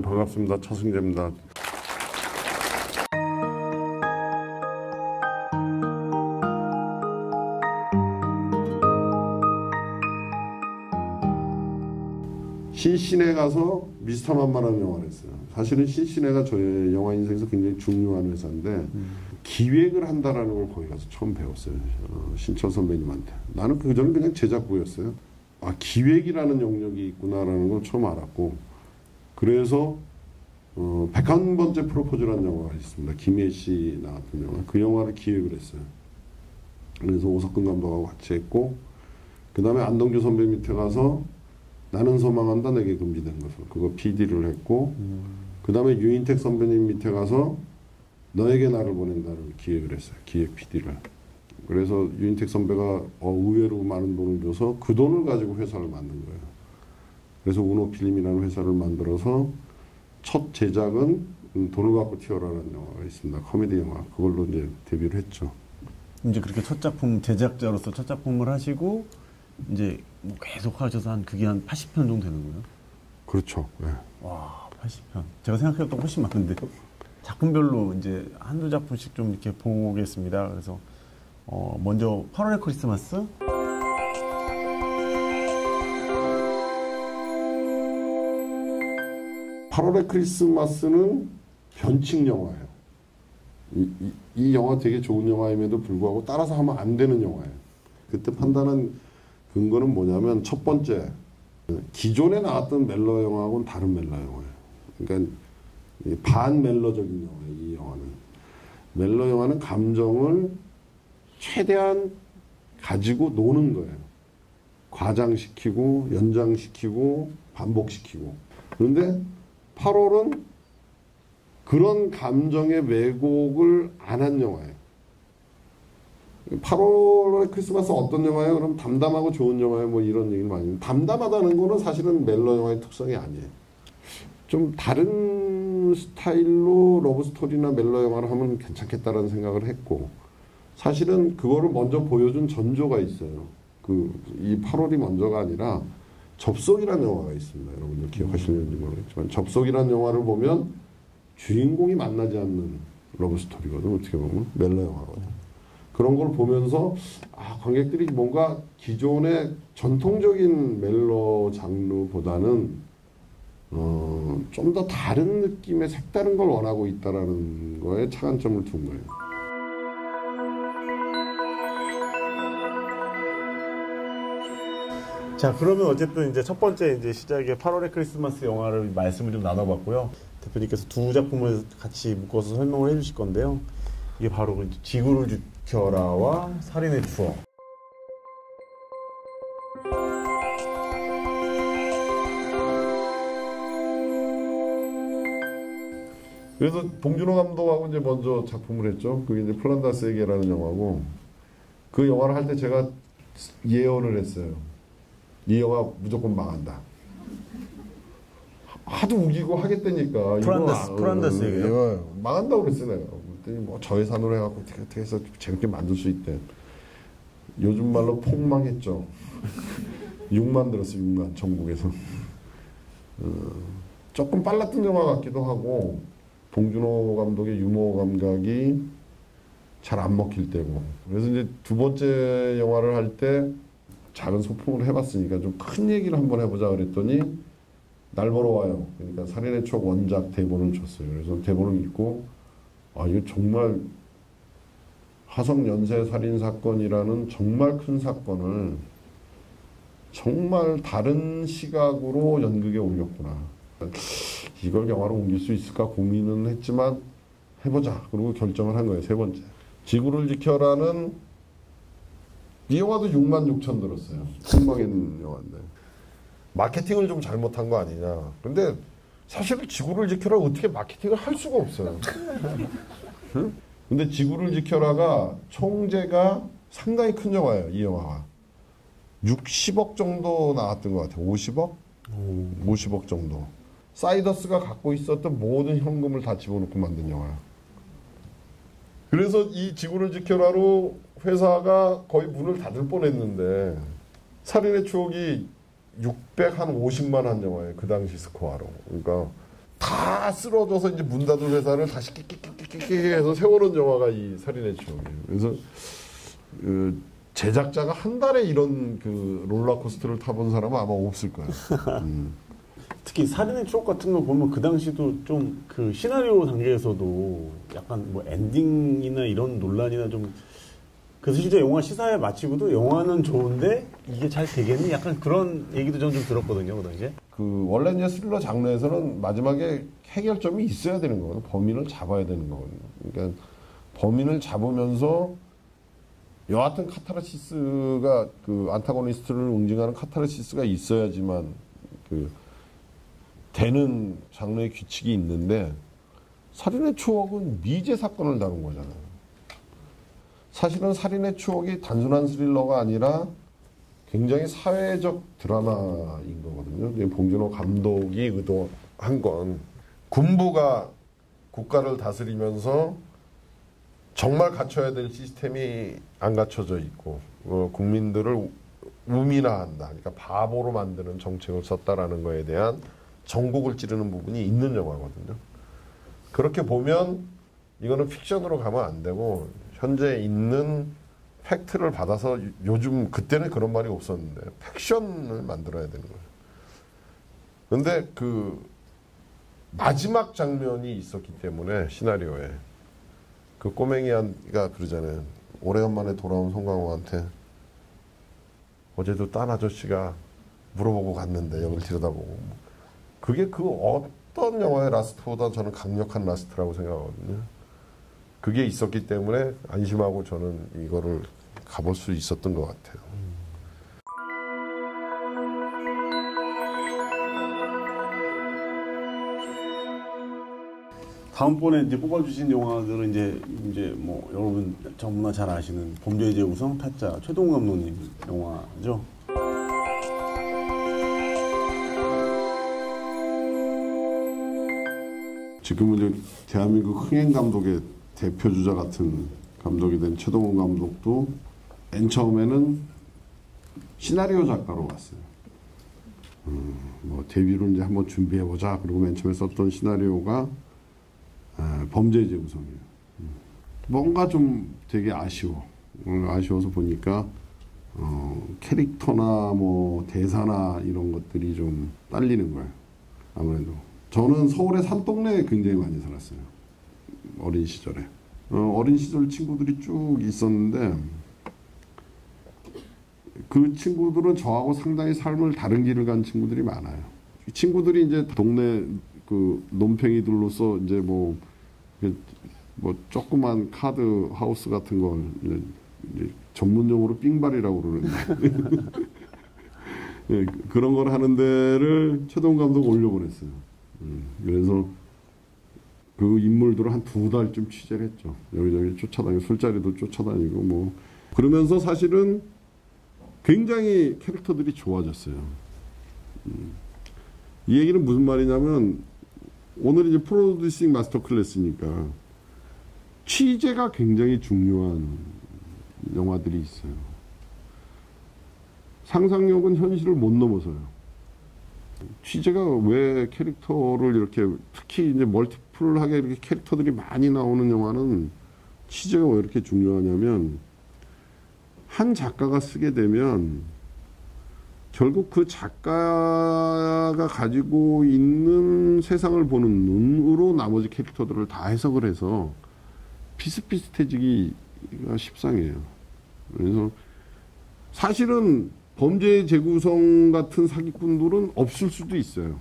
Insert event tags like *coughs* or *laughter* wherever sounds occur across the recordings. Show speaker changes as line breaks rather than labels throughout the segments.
네, 반갑습니다. 차승재입니다. 신신에 가서 미스터 만만한 영화를 했어요. 사실은 신신해가 저의 영화 인생에서 굉장히 중요한 회사인데 음. 기획을 한다라는 걸 거기 가서 처음 배웠어요. 어, 신철 선배님한테. 나는 그 전에 그냥 제작부였어요. 아 기획이라는 영역이 있구나라는 걸 처음 알았고 그래서 어, 101번째 프로포즈라는 영화가 있습니다. 김혜 씨 나왔던 영화. 그 영화를 기획을 했어요. 그래서 오석근 감독하고 같이 했고 그 다음에 안동주 선배 밑에 가서 나는 소망한다 내게 금지된 것을 그거 PD를 했고 음. 그 다음에 유인택 선배님 밑에 가서 너에게 나를 보낸다를 기획을 했어요 기획 PD를 그래서 유인택 선배가 어, 의외로 많은 돈을 줘서 그 돈을 가지고 회사를 만든 거예요 그래서 우노 필름이라는 회사를 만들어서 첫 제작은 돈을 갖고 튀어라라는 영화가 있습니다 코미디 영화 그걸로 이제 데뷔를 했죠
이제 그렇게 첫 작품 제작자로서 첫 작품을 하시고 이제 뭐 계속 하셔서 한 그게 한 80편 정도 되는 거예요?
그렇죠. 네.
와, 80편. 제가 생각했던 훨씬 많은데 작품별로 이제 한두 작품씩 좀 이렇게 보겠습니다. 그래서 어, 먼저 8월의 크리스마스.
(8월의) 크리스마스는 변칙 영화예요. 이, 이, 이 영화 되게 좋은 영화임에도 불구하고 따라서 하면 안 되는 영화예요. 그때 판단은 근거는 뭐냐면 첫 번째 기존에 나왔던 멜로 영화하고는 다른 멜로 영화예요. 그러니까 반멜로적인 영화예요. 이 영화는 멜로 영화는 감정을 최대한 가지고 노는 거예요. 과장시키고 연장시키고 반복시키고 그런데 8월은 그런 감정의 왜곡을 안 한 영화예요. 8월의 크리스마스 어떤 영화예요? 그럼 담담하고 좋은 영화예요? 뭐 이런 얘기를 많이 담담하다는 거는 사실은 멜로 영화의 특성이 아니에요. 좀 다른 스타일로 러브스토리나 멜로 영화를 하면 괜찮겠다라는 생각을 했고 사실은 그거를 먼저 보여준 전조가 있어요. 그 이 8월이 먼저가 아니라 접속이라는 영화가 있습니다. 여러분들 기억하시는지 모르겠지만 접속이라는 영화를 보면 주인공이 만나지 않는 러브스토리거든 어떻게 보면 멜로 영화거든. 그런 걸 보면서 아, 관객들이 뭔가 기존의 전통적인 멜로 장르보다는 어, 좀 더 다른 느낌의 색다른 걸 원하고 있다라는 거에 차관점을 둔 거예요.
자 그러면 어쨌든 이제 첫 번째 이제 시작의 8월의 크리스마스 영화를 말씀을 좀 나눠봤고요. 대표님께서 두 작품을 같이 묶어서 설명을 해주실 건데요. 이게 바로 그 지구를 지켜라와 살인의 추억.
그래서 봉준호 감독하고 이제 먼저 작품을 했죠. 그게 이제 플란다스에게라는 영화고 그 영화를 할 때 제가 예언을 했어요. 이 영화 무조건 망한다. 하도 우기고 하겠다니까.
플란다스, 플란다스에게
망한다고 그랬어요. 내가. 그랬더니 뭐 저예산으로 해갖고 어떻게 어떻게 해서 재밌게 만들 수 있대. 요즘 말로 폭망했죠. 6만 들었어 6만 전국에서. 어, 조금 빨랐던 영화 같기도 하고 봉준호 감독의 유머 감각이 잘 안 먹힐 때고 그래서 이제 두 번째 영화를 할 때 작은 소품을 해봤으니까 좀 큰 얘기를 한번 해보자 그랬더니 날 보러 와요. 그러니까 살인의 추억 원작 대본을 줬어요. 그래서 대본을 읽고 아, 이거 정말 화성 연쇄 살인 사건이라는 정말 큰 사건을 정말 다른 시각으로 연극에 올렸구나. 이걸 영화로 옮길 수 있을까 고민은 했지만 해보자. 그리고 결정을 한 거예요. 세 번째. 지구를 지켜라는 이 영화도 6만 6천 들었어요. 흥망인 영화인데. 마케팅을 좀 잘못한 거 아니냐. 근데 사실 지구를 지켜라 어떻게 마케팅을 할 수가 없어요. *laughs* 응? 근데 지구를 지켜라가 총재가 상당히 큰 영화예요. 이 영화가. 60억 정도 나왔던 것 같아요. 50억? 오. 50억 정도. 사이더스가 갖고 있었던 모든 현금을 다 집어넣고 만든 영화야. 그래서 이 지구를 지켜라로 회사가 거의 문을 닫을 뻔했는데 살인의 추억이 650만 한 영화예요. 그 당시 스코어로. 그러니까 다 쓰러져서 이제 문 닫은 회사를 다시 끼끼끼끼끼 해서 세워놓은 영화가 이 살인의 추억이에요. 그래서 그 제작자가 한 달에 이런 그 롤러코스터를 타본 사람은 아마 없을 거예요. 음.
특히 살인의 추억 같은 거 보면 그 당시도 좀 그 시나리오 단계에서도 약간 뭐 엔딩이나 이런 논란이나 좀 그래서 실제 영화 시사회 마치고도 영화는 좋은데 이게 잘 되겠니? 약간 그런 얘기도 전 좀 들었거든요 그 당시에.
그 원래 이제 스릴러 장르에서는 마지막에 해결점이 있어야 되는 거거든요. 범인을 잡아야 되는 거거든요. 그러니까 범인을 잡으면서 여하튼 카타르시스가 그 antagonist를 응징하는 카타르시스가 있어야지만 그 되는 장르의 규칙이 있는데 살인의 추억은 미제 사건을 다룬 거잖아요. 사실은 살인의 추억이 단순한 스릴러가 아니라 굉장히 사회적 드라마인 거거든요. 봉준호 감독이 의도한 건 군부가 국가를 다스리면서 정말 갖춰야 될 시스템이 안 갖춰져 있고 어, 국민들을 우민화한다. 그러니까 바보로 만드는 정책을 썼다라는 거에 대한 전곡을 찌르는 부분이 있는 영화거든요. 그렇게 보면 이거는 픽션으로 가면 안 되고 현재 있는 팩트를 받아서 요즘 그때는 그런 말이 없었는데 팩션을 만들어야 되는 거예요. 근데 그 마지막 장면이 있었기 때문에 시나리오에 그 꼬맹이가 그러잖아요. 오래간만에 돌아온 송강호한테 어제도 딴 아저씨가 물어보고 갔는데 여기를 들여다보고 그게 그 어떤 영화의 last보다 저는 강력한 last라고 생각하거든요. 그게 있었기 때문에 안심하고 저는 이거를 가볼 수 있었던 것 같아요.
다음번에 이제 뽑아주신 영화들은 이제 이제 뭐 여러분 전부나 잘 아시는 범죄의 우성 타짜 최동훈 감독님 영화죠.
지금은 이제 대한민국 흥행 감독의 대표 주자 같은 감독이 된 최동훈 감독도 맨 처음에는 시나리오 작가로 왔어요. 음, 뭐 데뷔를 이제 한번 준비해 보자. 그리고 맨 처음에 썼던 시나리오가 아, 범죄의 재구성이에요. 음. 뭔가 좀 되게 아쉬워. 음, 아쉬워서 보니까 어, 캐릭터나 뭐 대사나 이런 것들이 좀 딸리는 거예요. 아무래도 저는 서울의 산동네에 굉장히 많이 살았어요. 어린 시절에. 어, 어린 시절 친구들이 쭉 있었는데 그 친구들은 저하고 상당히 삶을 다른 길을 간 친구들이 많아요. 이 친구들이 이제 동네 그 논팽이들로서 이제 뭐, 뭐 조그만 카드 하우스 같은 걸 전문용어로 삥발이라고 그러는데 *laughs* 예, 그런 걸 하는 데를 최동 감독 올려보냈어요. 음, 그래서 그 인물들을 한 두 달쯤 취재를 했죠. 여기저기 쫓아다니고 술자리도 쫓아다니고 뭐 그러면서 사실은 굉장히 캐릭터들이 좋아졌어요. 음. 이 얘기는 무슨 말이냐면 오늘 이제 프로듀싱 마스터 클래스니까 취재가 굉장히 중요한 영화들이 있어요. 상상력은 현실을 못 넘어서요. 취재가 왜 캐릭터를 이렇게 특히 이제 멀티플하게 이렇게 캐릭터들이 많이 나오는 영화는 취재가 왜 이렇게 중요하냐면 한 작가가 쓰게 되면 결국 그 작가가 가지고 있는 세상을 보는 눈으로 나머지 캐릭터들을 다 해석을 해서 비슷비슷해지기가 십상이에요. 그래서 사실은 범죄 재구성 같은 사기꾼들은 없을 수도 있어요.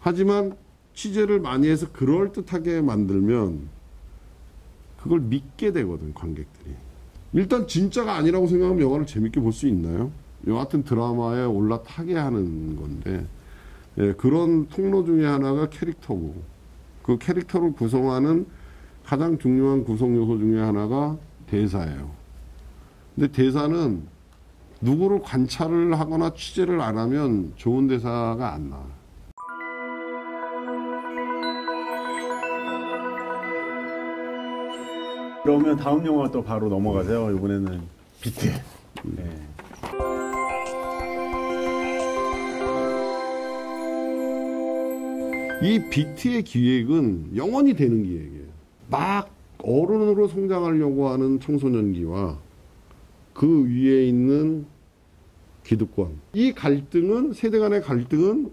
하지만 취재를 많이 해서 그럴듯하게 만들면 그걸 믿게 되거든, 관객들이. 일단 진짜가 아니라고 생각하면 영화를 재밌게 볼 수 있나요? 여하튼 드라마에 올라타게 하는 건데 예, 그런 통로 중에 하나가 캐릭터고 그 캐릭터를 구성하는 가장 중요한 구성 요소 중에 하나가 대사예요. 근데 대사는 누구를 관찰을 하거나 취재를 안 하면 좋은 대사가 안 나와요.
그러면 다음 영화 또 바로 넘어가세요. 이번에는 비트. 네.
이 비트의 기획은 영원히 되는 기획이에요. 막 어른으로 성장하려고 하는 청소년기와 그 위에 있는 기득권. 이 갈등은 세대 간의 갈등은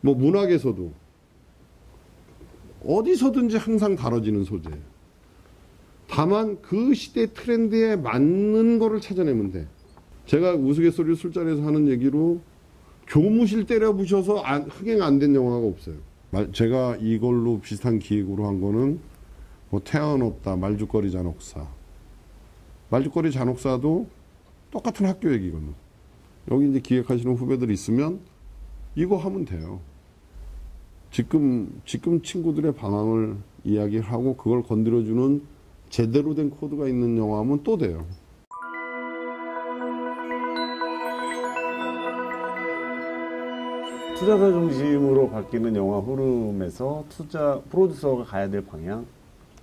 뭐 문학에서도 어디서든지 항상 다뤄지는 소재예요. 다만 그 시대 트렌드에 맞는 거를 찾아내면 돼. 제가 우스갯소리 술자리에서 하는 얘기로 교무실 때려 부셔서 안, 흥행 안 된 영화가 없어요. 말- 제가 이걸로 비슷한 기획으로 한 거는 뭐 태연 없다 말죽거리 잔혹사. 말죽거리 잔혹사도 똑같은 학교 얘기거든. 여기 이제 기획하시는 후배들 있으면 이거 하면 돼요. 지금 지금 친구들의 방황을 이야기하고 그걸 건드려주는 제대로 된 코드가 있는 영화면 또 돼요.
투자자 중심으로 바뀌는 영화 흐름에서 투자 프로듀서가 가야 될 방향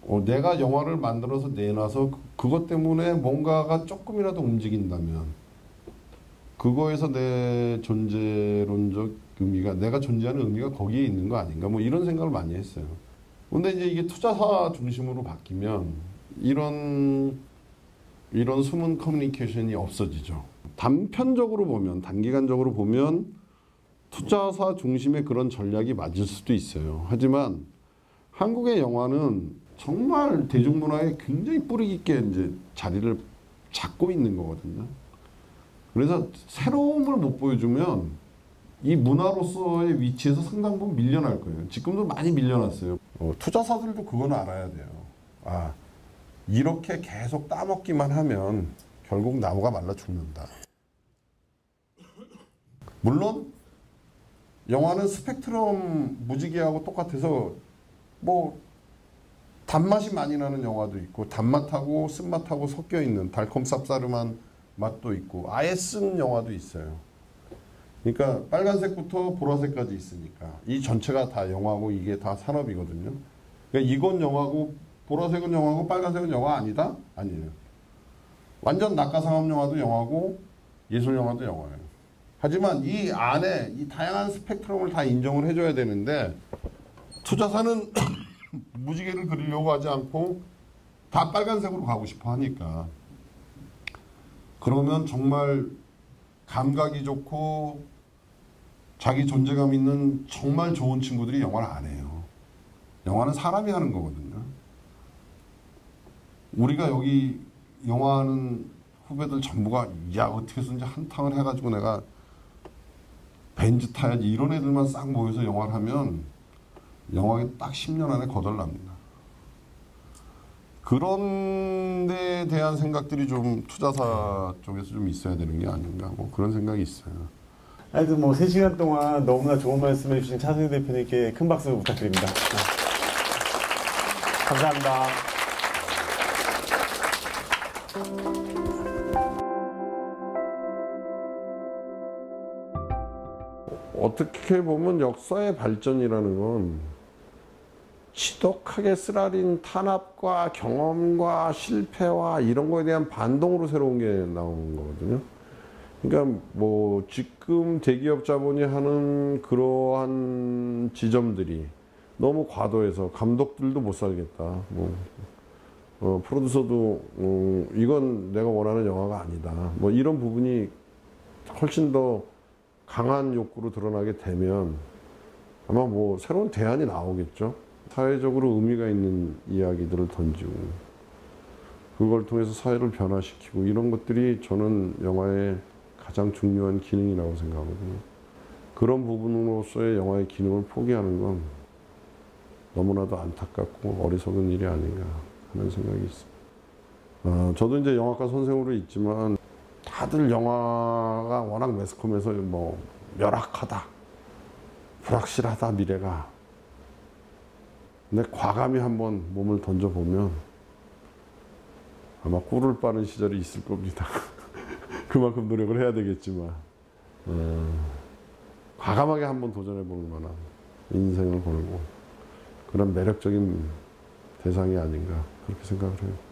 어, 내가 영화를 만들어서 내놔서 그- 그것 때문에 뭔가가 조금이라도 움직인다면 그거에서 내 존재론적 의미가 내가 존재하는 의미가 거기에 있는 거 아닌가 뭐 이런 생각을 많이 했어요. 근데 이제 이게 투자사 중심으로 바뀌면 이런 이런 숨은 커뮤니케이션이 없어지죠. 단편적으로 보면 단기간적으로 보면 투자사 중심의 그런 전략이 맞을 수도 있어요. 하지만 한국의 영화는 정말 대중문화에 굉장히 뿌리 깊게 이제 자리를 잡고 있는 거거든요. 그래서 새로움을 못 보여주면 이 문화로서의 위치에서 상당 부분 밀려날 거예요. 지금도 많이 밀려났어요. 어, 투자사들도 그건 알아야 돼요. 아, 이렇게 계속 따먹기만 하면 결국 나무가 말라 죽는다. 물론 영화는 스펙트럼 무지개하고 똑같아서 뭐 단맛이 많이 나는 영화도 있고 단맛하고 쓴맛하고 섞여 있는 달콤 쌉싸름한 맛도 있고 아예 쓴 영화도 있어요. 그러니까 빨간색부터 보라색까지 있으니까 이 전체가 다 영화고 이게 다 산업이거든요. 그러니까 이건 영화고 보라색은 영화고 빨간색은 영화 아니다? 아니에요. 완전 낙가상업 영화도 영화고 예술 영화도 영화예요. 하지만 이 안에 이 다양한 스펙트럼을 다 인정을 해줘야 되는데 투자사는 *coughs* 무지개를 그리려고 하지 않고 다 빨간색으로 가고 싶어 하니까 그러면 정말 감각이 좋고 자기 존재감 있는 정말 좋은 친구들이 영화를 안 해요. 영화는 사람이 하는 거거든요. 우리가 여기 영화하는 후배들 전부가 야 어떻게 해서든지 한탕을 해가지고 내가 벤츠 타야지 이런 애들만 싹 모여서 영화를 하면 영화에 딱 10년 안에 거덜납니다. 그런 데에 대한 생각들이 좀 투자사 쪽에서 좀 있어야 되는 게 아닌가 뭐 그런 생각이 있어요.
하여튼 뭐 3시간 동안 너무나 좋은 말씀 해 주신 차승희 대표님께 큰 박수 부탁드립니다. 네. 감사합니다.
어떻게 보면 역사의 발전이라는 건 지독하게 쓰라린 탄압과 경험과 실패와 이런 거에 대한 반동으로 새로운 게 나오는 거거든요. 그러니까 뭐 지금 대기업 자본이 하는 그러한 지점들이 너무 과도해서 감독들도 못 살겠다. 뭐 어, 프로듀서도 어, 이건 내가 원하는 영화가 아니다. 뭐 이런 부분이 훨씬 더 강한 욕구로 드러나게 되면 아마 뭐 새로운 대안이 나오겠죠. 사회적으로 의미가 있는 이야기들을 던지고 그걸 통해서 사회를 변화시키고 이런 것들이 저는 영화의 가장 중요한 기능이라고 생각하거든요. 그런 부분으로서의 영화의 기능을 포기하는 건 너무나도 안타깝고 어리석은 일이 아닌가 하는 생각이 있습니다. 아, 저도 이제 영화과 선생으로 있지만 다들 영화가 워낙 매스컴에서 뭐 열악하다, 불확실하다 미래가. 근데 과감히 한번 몸을 던져보면 아마 꿀을 빠는 시절이 있을 겁니다. *laughs* 그만큼 노력을 해야 되겠지만 어, 과감하게 한번 도전해 볼 만한 인생을 보내고 그런 매력적인 대상이 아닌가 그렇게 생각을 해요.